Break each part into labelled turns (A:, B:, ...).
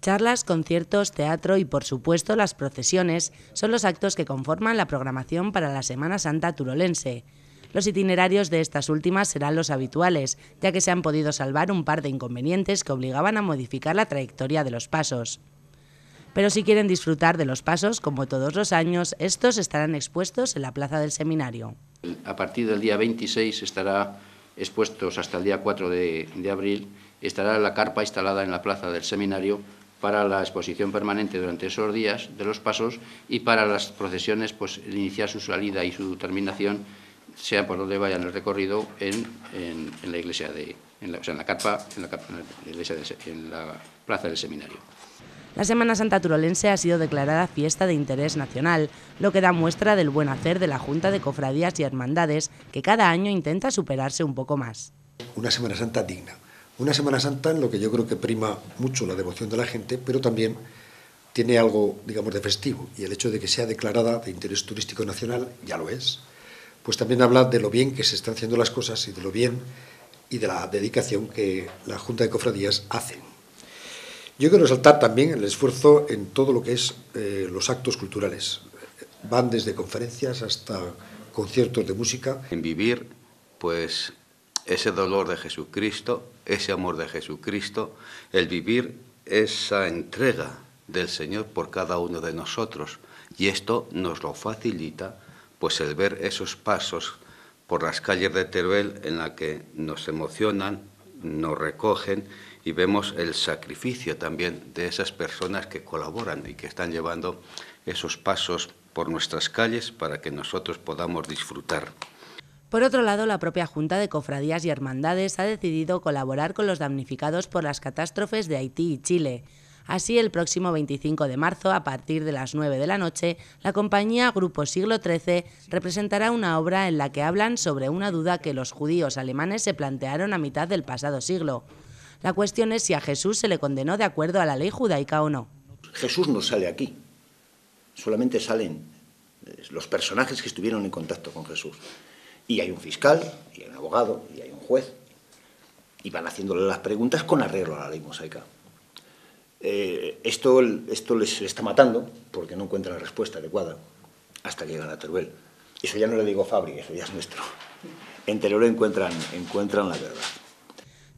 A: Charlas, conciertos, teatro y, por supuesto, las procesiones son los actos que conforman la programación para la Semana Santa turolense. Los itinerarios de estas últimas serán los habituales, ya que se han podido salvar un par de inconvenientes que obligaban a modificar la trayectoria de los pasos. Pero si quieren disfrutar de los pasos, como todos los años, estos estarán expuestos en la Plaza del Seminario.
B: A partir del día 26 estará expuestos hasta el día 4 de, de abril, estará la carpa instalada en la Plaza del Seminario para la exposición permanente durante esos días de los pasos y para las procesiones, pues iniciar su salida y su terminación sea por donde vayan el recorrido en, la iglesia de, en la, o sea, en la carpa, en la, iglesia en la plaza del seminario.
A: La Semana Santa Turolense ha sido declarada fiesta de interés nacional, lo que da muestra del buen hacer de la Junta de Cofradías y Hermandades, que cada año intenta superarse un poco más.
C: Una Semana Santa digna, una Semana Santa en lo que yo creo que prima mucho la devoción de la gente, pero también tiene algo, digamos, de festivo, y el hecho de que sea declarada de interés turístico nacional, ya lo es, pues también habla de lo bien que se están haciendo las cosas y de lo bien y de la dedicación que la Junta de Cofradías hace. Yo quiero resaltar también el esfuerzo en todo lo que es eh, los actos culturales. Van desde conferencias hasta conciertos de música.
D: En vivir, pues, ese dolor de Jesucristo, ese amor de Jesucristo, el vivir esa entrega del Señor por cada uno de nosotros. Y esto nos lo facilita pues el ver esos pasos por las calles de Teruel en la que nos emocionan, nos recogen y vemos el sacrificio también de esas personas que colaboran y que están llevando esos pasos por nuestras calles para que nosotros podamos disfrutar.
A: Por otro lado, la propia Junta de Cofradías y Hermandades ha decidido colaborar con los damnificados por las catástrofes de Haití y Chile. Así, el próximo 25 de marzo, a partir de las 9 de la noche, la compañía Grupo Siglo XIII representará una obra en la que hablan sobre una duda que los judíos alemanes se plantearon a mitad del pasado siglo. La cuestión es si a Jesús se le condenó de acuerdo a la ley judaica o no.
E: Jesús no sale aquí, solamente salen eh, los personajes que estuvieron en contacto con Jesús. Y hay un fiscal, y hay un abogado, y hay un juez, y van haciéndole las preguntas con arreglo a la ley mosaica. Eh, esto, esto les está matando porque no encuentran la respuesta adecuada hasta que llegan a Teruel. Eso ya no le digo Fabri, eso ya es nuestro. En Teruel encuentran, encuentran la verdad.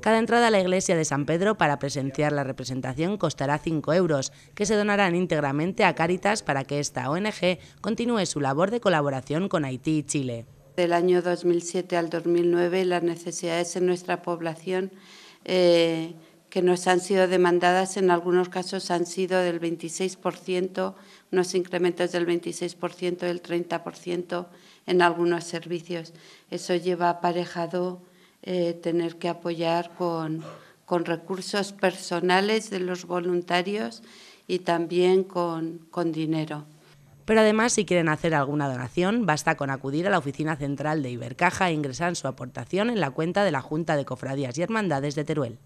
A: Cada entrada a la iglesia de San Pedro para presenciar la representación costará 5 euros, que se donarán íntegramente a Cáritas para que esta ONG continúe su labor de colaboración con Haití y Chile.
F: Del año 2007 al 2009, las necesidades en nuestra población eh, que nos han sido demandadas en algunos casos han sido del 26%, unos incrementos del 26%, del 30% en algunos servicios. Eso lleva aparejado eh, tener que apoyar con, con, recursos personales de los voluntarios y también con, con dinero.
A: Pero además, si quieren hacer alguna donación, basta con acudir a la oficina central de Ibercaja e ingresar su aportación en la cuenta de la Junta de Cofradías y Hermandades de Teruel.